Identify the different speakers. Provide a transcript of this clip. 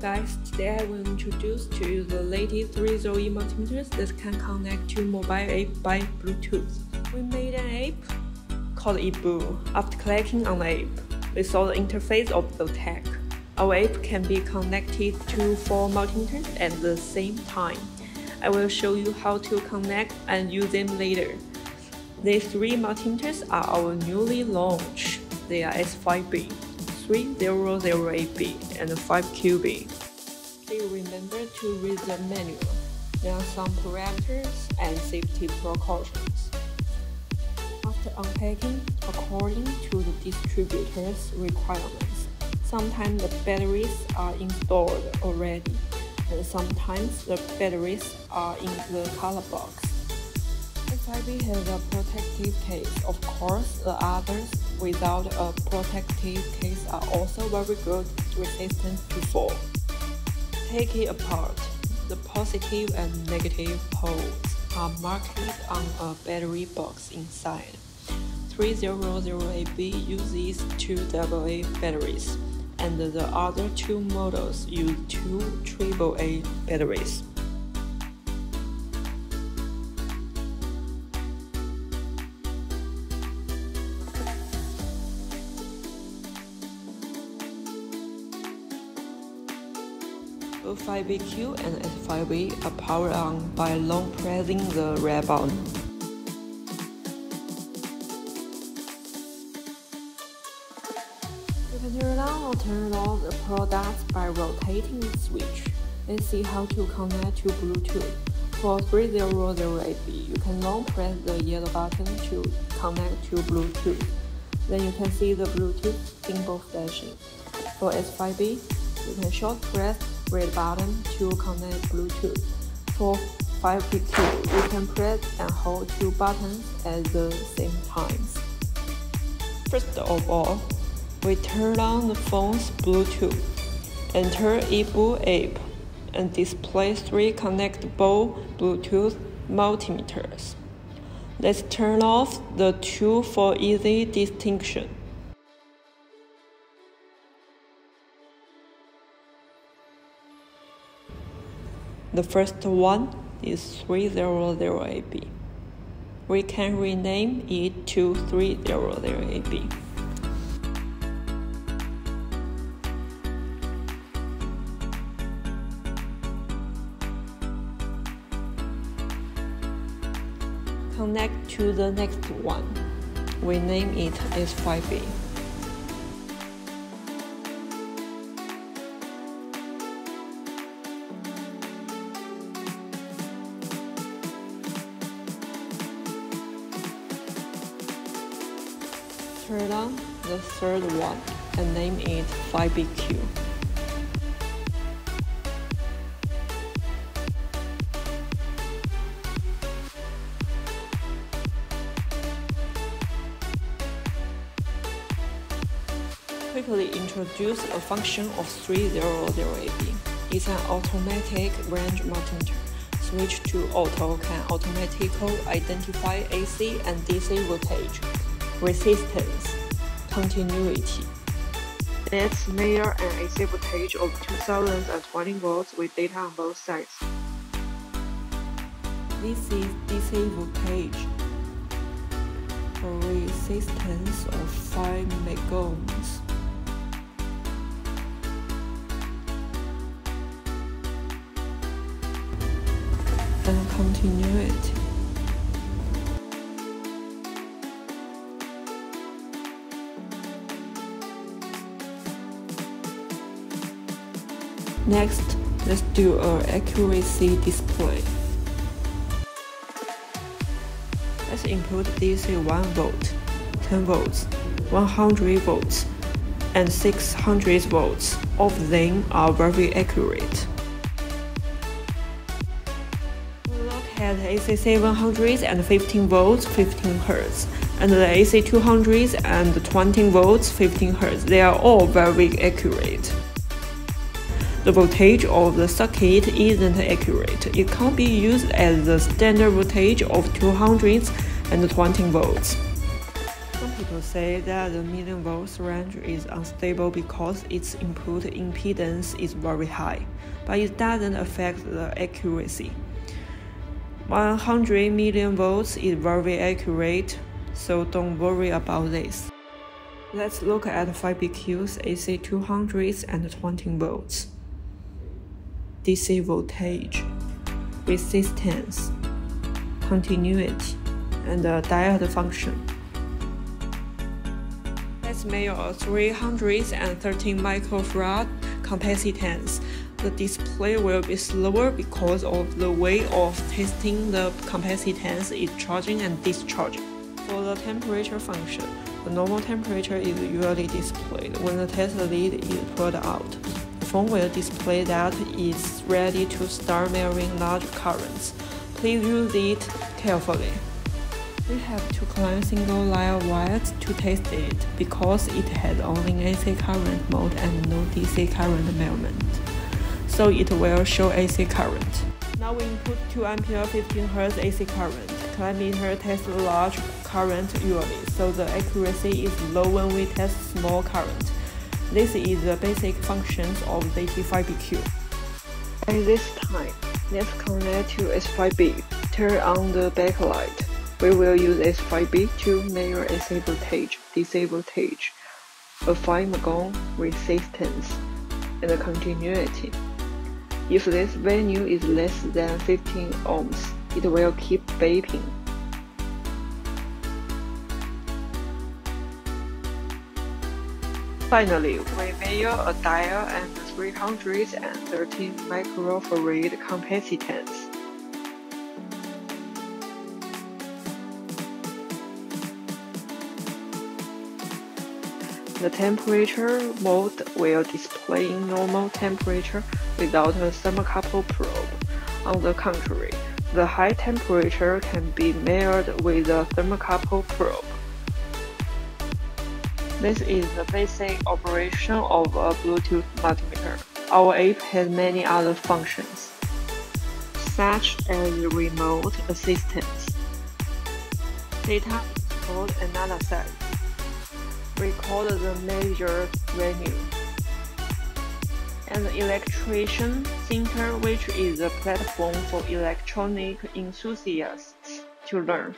Speaker 1: Guys, today I will introduce to you the latest 3 ZOYI multimeters that can connect to mobile app by Bluetooth. We made an app called eBoo. After clicking on the app, we saw the interface of the tech. Our app can be connected to four multimeters at the same time. I will show you how to connect and use them later. These three multimeters are our newly launched. They are S5B, 300AB, and 5QB. Please remember to read the manual. There are some parameters and safety precautions. After unpacking, according to the distributor's requirements, sometimes the batteries are installed already, and sometimes the batteries are in the color box. S5B has a protective case. Of course, the others without a protective case are also very good resistant to fall. Take it apart. The positive and negative poles are marked on a battery box inside. 300AB uses two AA batteries, and the other two models use two AAA batteries. Both 5BQ and S5B are powered on by long pressing the red button. You can turn on or turn off the product by rotating the switch. Let's see how to connect to Bluetooth. For 300AB, you can long press the yellow button to connect to Bluetooth. Then you can see the Bluetooth symbol flashing. For S5B, you can short press red button to connect Bluetooth. For 5BQ, you can press and hold two buttons at the same time. First of all, we turn on the phone's Bluetooth, enter eBoo app, and display three connectable Bluetooth multimeters. Let's turn off the two for easy distinction. The first one is 300AB. We can rename it to 300AB. Connect to the next one. We name it S5B. Turn on the third one and name it 5BQ. Quickly introduce a function of 300AB. It's an automatic range multimeter. Switch to auto can automatically identify AC and DC voltage resistance, continuity. Let's measure an AC voltage of 2020 volts with data on both sides. This is DC page A resistance of 5 megohms. And continuity. Next, let's do a accuracy display. Let's include DC 1 volt, 10 volts, 100 volts, and 600 volts. All of them are very accurate. Look at AC 700 and 15 volts, 15 hertz, and the AC 200 and 20 volts, 15 hertz. They are all very accurate. The voltage of the circuit isn't accurate. It can't be used as the standard voltage of 220 volts. Some people say that the millivolts range is unstable because its input impedance is very high, but it doesn't affect the accuracy. 100 millivolts is very accurate, so don't worry about this. Let's look at 5BQ's AC220 volts. DC voltage, resistance, continuity, and diode function. Let's measure a 313 microfarad capacitance the display will be slower because of the way of testing the capacitance is charging and discharging. For the temperature function, the normal temperature is usually displayed when the test lead is pulled out. The phone will display that it's ready to start measuring large currents. Please use it carefully. We have to climb single layer wires to test it because it has only AC current mode and no DC current measurement so it will show AC current. Now we input 2 ampere 15 Hz AC current. Clamp meter tests large current usually, so the accuracy is low when we test small current. This is the basic functions of ZT5BQ. At this time, let's connect to S5B. Turn on the backlight. We will use S5B to measure AC voltage, DC voltage, a 5 ohm resistance, and the continuity. If this value is less than 15 ohms, it will keep beeping. Finally, we measure a diode and 313 microfarad capacitance. The temperature mode will display normal temperature without a thermocouple probe. On the contrary, the high temperature can be measured with a thermocouple probe. This is the basic operation of a Bluetooth multimeter. Our app has many other functions, such as remote assistance, data input analysis, record the major venue. And the Electrician Center, which is a platform for electronic enthusiasts to learn.